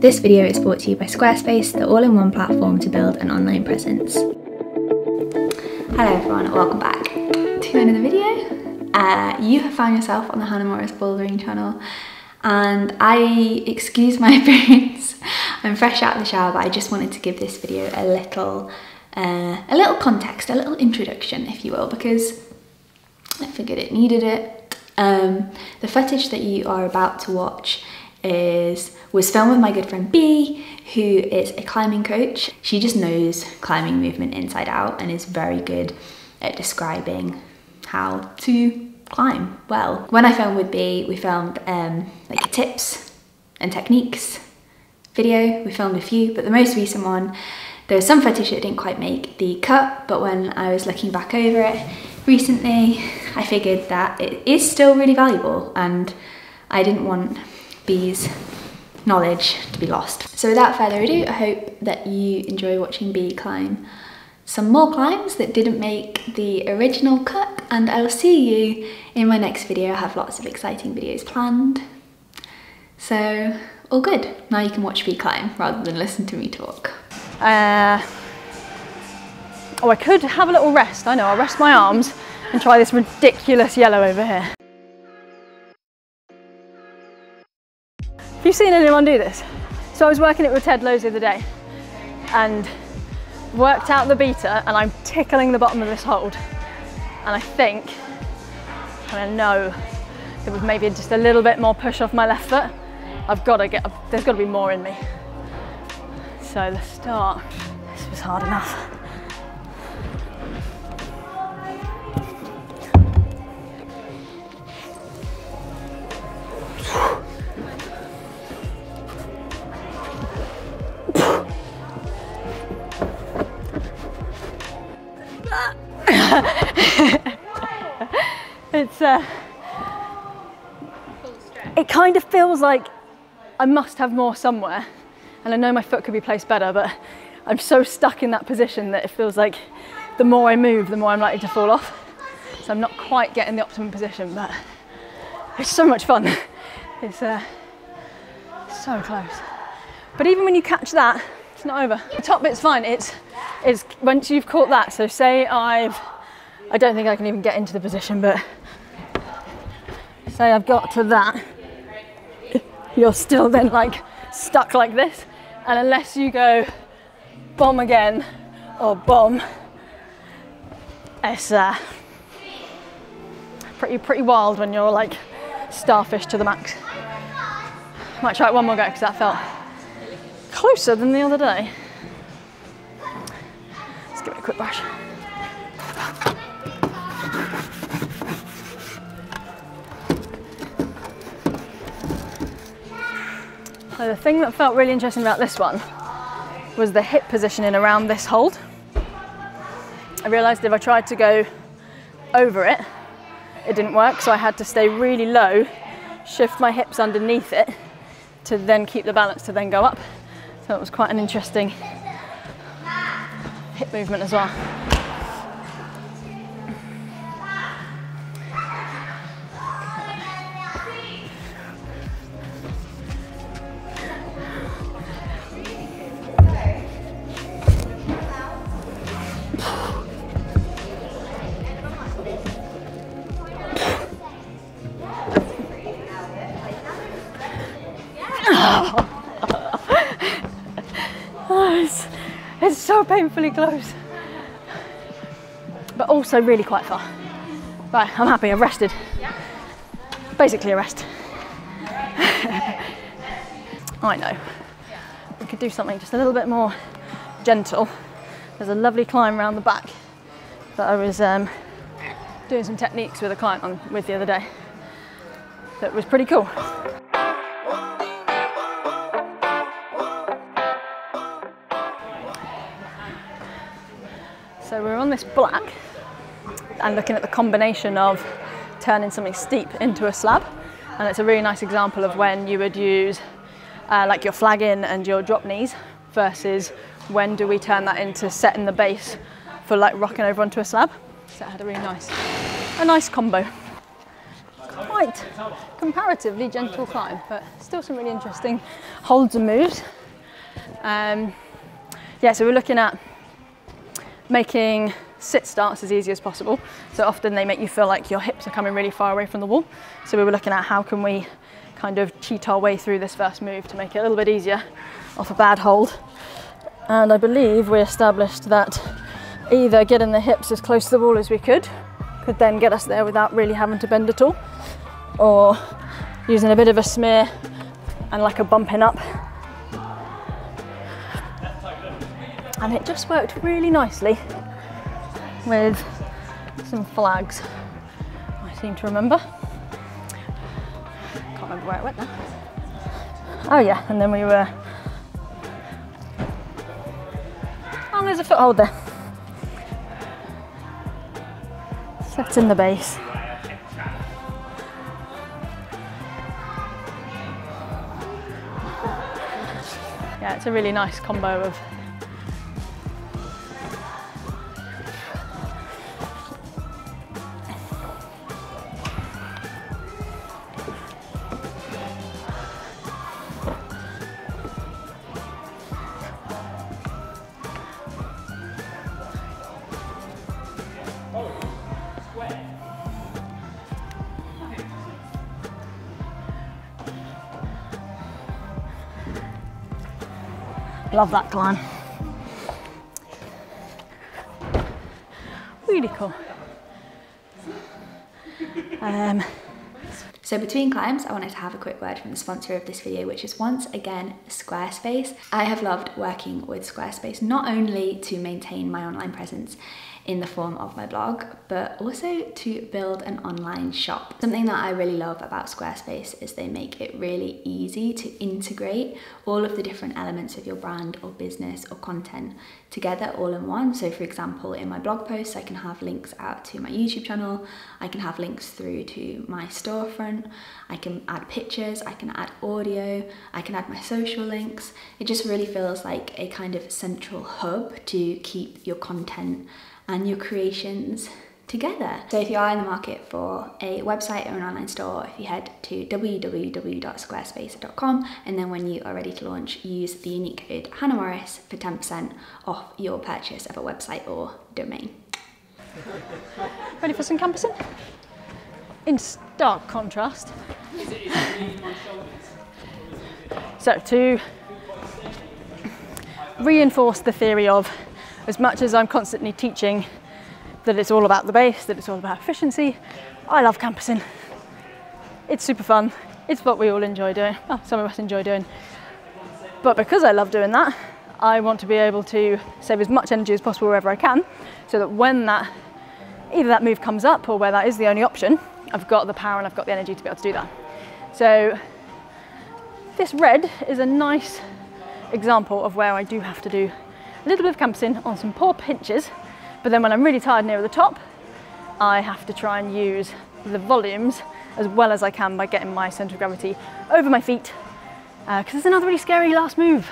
This video is brought to you by Squarespace, the all-in-one platform to build an online presence. Hello everyone, welcome back to another video. Uh, you have found yourself on the Hannah Morris Bouldering channel and I excuse my appearance. I'm fresh out of the shower but I just wanted to give this video a little uh, a little context, a little introduction if you will because I figured it needed it. Um, the footage that you are about to watch is was filmed with my good friend Be, who is a climbing coach. She just knows climbing movement inside out and is very good at describing how to climb well. When I filmed with Be, we filmed um, like tips and techniques video. We filmed a few, but the most recent one, there was some footage that didn't quite make the cut, but when I was looking back over it recently, I figured that it is still really valuable and I didn't want Be's knowledge to be lost. So without further ado, I hope that you enjoy watching Be climb some more climbs that didn't make the original cut and I'll see you in my next video. I have lots of exciting videos planned. So all good. Now you can watch Be climb rather than listen to me talk. Uh, oh, I could have a little rest. I know, I'll rest my arms and try this ridiculous yellow over here. Have you seen anyone do this? So I was working it with Ted Lowe's the other day and worked out the beta and I'm tickling the bottom of this hold. And I think, and I know that with maybe just a little bit more push off my left foot. I've got to get, there's got to be more in me. So the start, this was hard enough. It's uh, it kind of feels like I must have more somewhere. And I know my foot could be placed better but I'm so stuck in that position that it feels like the more I move the more I'm likely to fall off. So I'm not quite getting the optimum position but it's so much fun. It's uh, so close. But even when you catch that it's not over. The top bit's fine. It's it's once you've caught that so say I've I don't think I can even get into the position, but say I've got to that, you're still then like stuck like this. And unless you go bomb again or bomb, it's uh, pretty, pretty wild when you're like starfish to the max. Might try it one more go because that felt closer than the other day. Let's give it a quick brush. So the thing that felt really interesting about this one was the hip positioning around this hold. I realised if I tried to go over it, it didn't work, so I had to stay really low, shift my hips underneath it to then keep the balance to then go up. So it was quite an interesting hip movement as well. It's so painfully close. But also really quite far. Right, I'm happy, I've rested. Basically a rest. I know. We could do something just a little bit more gentle. There's a lovely climb around the back that I was um, doing some techniques with a client on with the other day. That was pretty cool. So we're on this black and looking at the combination of turning something steep into a slab. And it's a really nice example of when you would use uh, like your flag in and your drop knees versus when do we turn that into setting the base for like rocking over onto a slab. So it had a really nice, a nice combo. Quite comparatively gentle climb, but still some really interesting holds and moves. Um, yeah, so we're looking at making sit starts as easy as possible. So often they make you feel like your hips are coming really far away from the wall. So we were looking at how can we kind of cheat our way through this first move to make it a little bit easier off a bad hold. And I believe we established that either getting the hips as close to the wall as we could could then get us there without really having to bend at all, or using a bit of a smear and like a bumping up. And it just worked really nicely with some flags, I seem to remember. Can't remember where it went now. Oh yeah, and then we were, oh there's a foothold there. Setting the base. Yeah, it's a really nice combo of Love that climb. Really cool. Um, So between climbs, I wanted to have a quick word from the sponsor of this video, which is once again Squarespace. I have loved working with Squarespace, not only to maintain my online presence in the form of my blog, but also to build an online shop. Something that I really love about Squarespace is they make it really easy to integrate all of the different elements of your brand or business or content together all in one. So for example, in my blog posts, I can have links out to my YouTube channel, I can have links through to my storefront, I can add pictures, I can add audio, I can add my social links. It just really feels like a kind of central hub to keep your content and your creations together. So if you are in the market for a website or an online store, if you head to www.squarespace.com and then when you are ready to launch, use the unique code Hannah Morris for 10% off your purchase of a website or domain. ready for some campusing? In stark contrast. so to reinforce the theory of as much as I'm constantly teaching that it's all about the base, that it's all about efficiency, I love campusing. It's super fun. It's what we all enjoy doing. Well, some of us enjoy doing. But because I love doing that, I want to be able to save as much energy as possible wherever I can, so that when that either that move comes up or where that is the only option, I've got the power and I've got the energy to be able to do that. So this red is a nice example of where I do have to do a little bit of campusing on some poor pinches, but then when I'm really tired near the top, I have to try and use the volumes as well as I can by getting my centre of gravity over my feet, because uh, it's another really scary last move.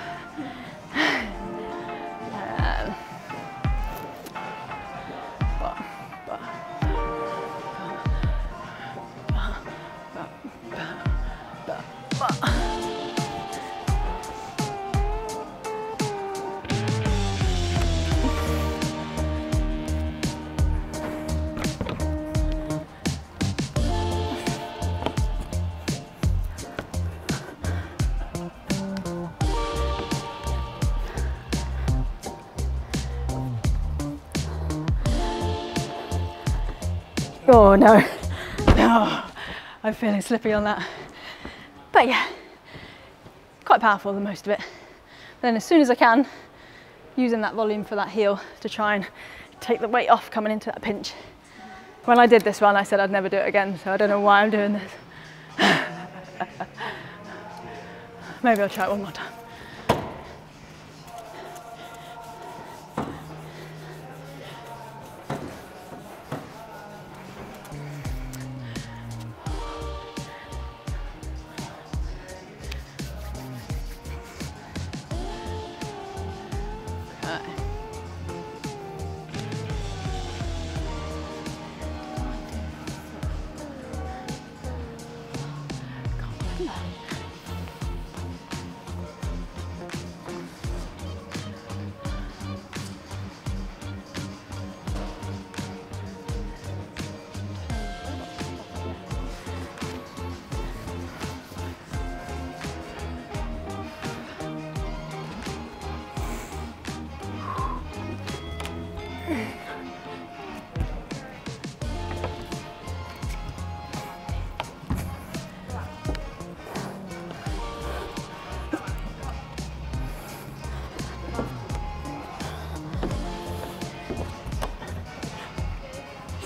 Oh no, no, oh, I'm feeling slippy on that. But yeah, quite powerful the most of it. Then as soon as I can, using that volume for that heel to try and take the weight off coming into that pinch. When I did this one, I said I'd never do it again, so I don't know why I'm doing this. Maybe I'll try it one more time.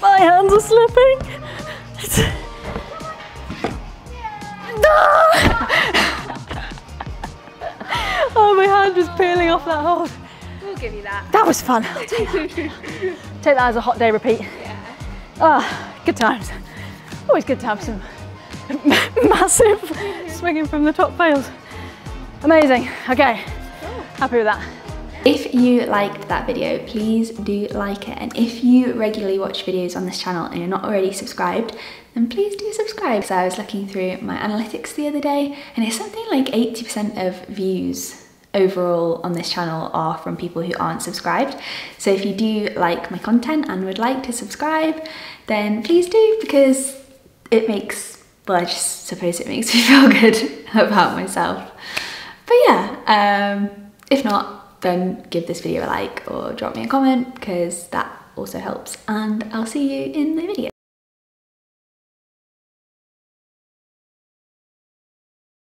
Hands are slipping. oh, my hand was peeling off that hold. We'll give you that. That was fun. Take that take that as a hot day repeat. Yeah. Ah, good times. Always good to have some massive swinging from the top fails. Amazing. Okay, happy with that. If you liked that video, please do like it. And if you regularly watch videos on this channel and you're not already subscribed, then please do subscribe. So I was looking through my analytics the other day and it's something like 80% of views overall on this channel are from people who aren't subscribed. So if you do like my content and would like to subscribe, then please do because it makes, well, I just suppose it makes me feel good about myself. But yeah, um, if not, then give this video a like or drop me a comment because that also helps and I'll see you in the video.